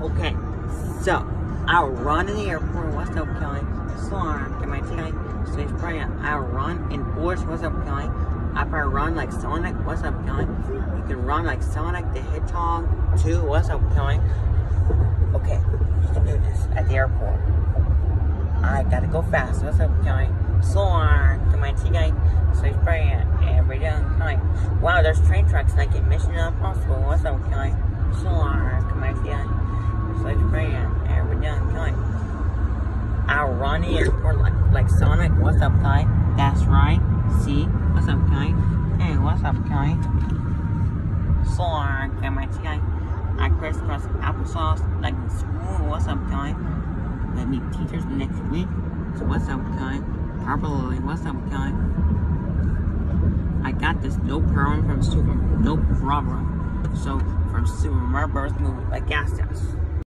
Okay, so I'll run in the airport. What's up, Kelly? Sorry, can I take stage Brian? I'll run in Bush. What's up? If I run like Sonic, what's up, Kelly? You can run like Sonic the Hedgehog too. What's up, Kelly? Okay, you can do this at the airport. I gotta go fast. What's up, Kelly? Sorry, can I take stage Brian? Every day, Kelly. Wow, there's train tracks like in Mission Impossible. What's up, Kelly? Ronnie airport like like Sonic, what's up guy? That's right. See? What's up guy? Hey, what's up guy? Sorry, can I guy? I crisscross applesauce like in school. what's up guy? Let me teachers next week. So what's up guy? Probably what's up guy? I got this no problem from Super no problem. So from Super Mario Bros. movie like gas test.